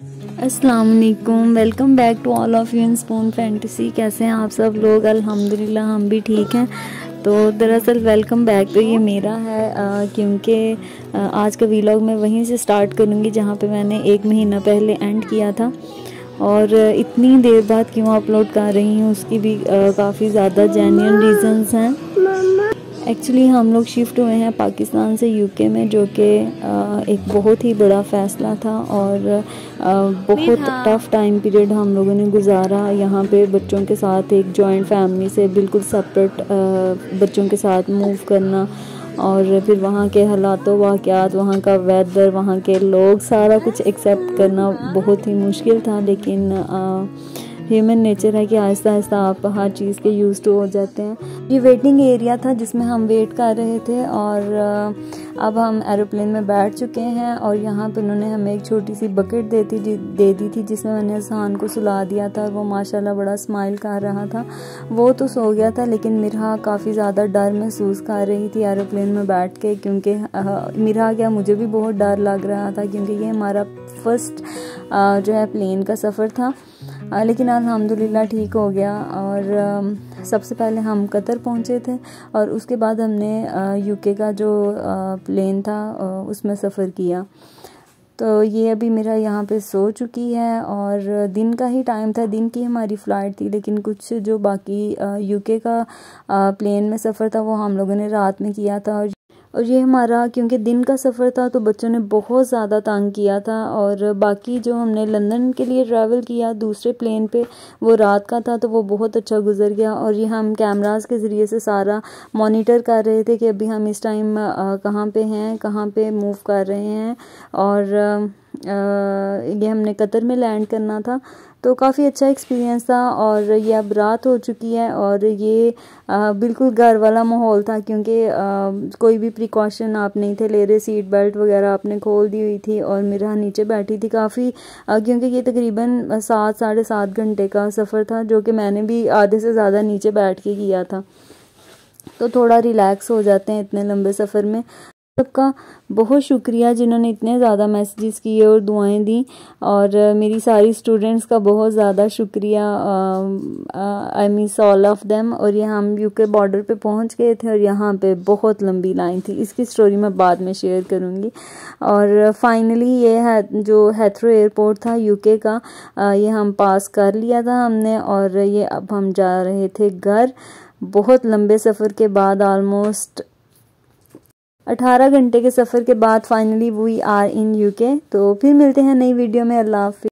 अस्सलाम वालेकुम welcome back to all of you in spoon fantasy कैसे हैं आप सब लोग? अल्हम्दुलिल्लाह, हम भी ठीक हैं। तो दरअसल वेलकम बैक तो ये मेरा है क्योंकि आज का वीलॉग मैं वहीं से स्टार्ट करूँगी, जहाँ पे मैंने एक महीना पहले एंड किया था। और इतनी देर बाद क्यों अपलोड कर रही हूँ, उसकी भी काफ़ी ज़्यादा जेन्यन रीज़न्स हैं। एक्चुअली हम लोग शिफ्ट हुए हैं पाकिस्तान से यूके में जो कि एक बहुत ही बड़ा फ़ैसला था और बहुत टफ़ टाइम पीरियड हम लोगों ने गुजारा। यहाँ पे बच्चों के साथ एक जॉइंट फैमिली से बिल्कुल सेपरेट बच्चों के साथ मूव करना और फिर वहाँ के हालात वाक़ात वहाँ का वेदर वहाँ के लोग सारा कुछ एक्सेप्ट करना बहुत ही मुश्किल था। लेकिन आ, ह्यूमन नेचर है कि आहिस्ता आहिस्ता आप हर चीज़ के यूज़ टू हो जाते हैं। ये वेटिंग एरिया था जिसमें हम वेट कर रहे थे और अब हम एरोप्लेन में बैठ चुके हैं और यहाँ पर उन्होंने हमें एक छोटी सी बकेट देती दे दी थी जिसमें मैंने जहान को सुला दिया था और वो माशाल्लाह बड़ा स्माइल कर रहा था। वो तो सो गया था लेकिन मिरहा काफ़ी ज़्यादा डर महसूस कर रही थी एरोप्लेन में बैठ के क्योंकि मिरहा क्या मुझे भी बहुत डर लग रहा था क्योंकि ये हमारा फ़र्स्ट जो है प्लेन का सफ़र था। लेकिन अल्हम्दुलिल्लाह ठीक हो गया और सबसे पहले हम कतर पहुँचे थे और उसके बाद हमने यूके का जो प्लेन था उसमें सफ़र किया। तो ये अभी मेरा यहाँ पे सो चुकी है और दिन का ही टाइम था, दिन की हमारी फ़्लाइट थी, लेकिन कुछ जो बाकी यूके का प्लेन में सफ़र था, वो हम लोगों ने रात में किया था और और ये हमारा, क्योंकि दिन का सफ़र था तो बच्चों ने बहुत ज़्यादा तंग किया था। और बाकी जो हमने लंदन के लिए ट्रैवल किया, दूसरे प्लेन पे, वो रात का था तो वो बहुत अच्छा गुजर गया। और ये हम कैमरास के ज़रिए से सारा मॉनिटर कर रहे थे कि अभी हम इस टाइम कहाँ पे हैं, कहाँ पे मूव कर रहे हैं। और ये हमने कतर में लैंड करना था। तो काफ़ी अच्छा एक्सपीरियंस था और ये अब रात हो चुकी है और ये बिल्कुल घर वाला माहौल था क्योंकि कोई भी प्रिकॉशन आप नहीं थे ले रहे। सीट बेल्ट वगैरह आपने खोल दी हुई थी और मेरा नीचे बैठी थी काफ़ी क्योंकि ये तकरीबन सात, साढ़े सात घंटे का सफ़र था जो कि मैंने भी आधे से ज़्यादा नीचे बैठ के किया था। तो थोड़ा रिलैक्स हो जाते हैं इतने लंबे सफ़र में। सबका बहुत शुक्रिया जिन्होंने इतने ज़्यादा मैसेजेस किए और दुआएँ दी। और मेरी सारी स्टूडेंट्स का बहुत ज़्यादा शुक्रिया। आई मीस ऑल ऑफ़ देम और ये हम यूके बॉर्डर पे पहुँच गए थे और यहाँ पे बहुत लंबी लाइन थी। इसकी स्टोरी मैं बाद में शेयर करूँगी। और फाइनली ये है, जो हैथ्रो एयरपोर्ट था यूके का ये हम पास कर लिया था हमने। और ये अब हम जा रहे थे घर। बहुत लंबे सफ़र के बाद आलमोस्ट अठारह घंटे के सफ़र के बाद finally we are in UK तो फिर मिलते हैं नई वीडियो में. अल्लाह हाफि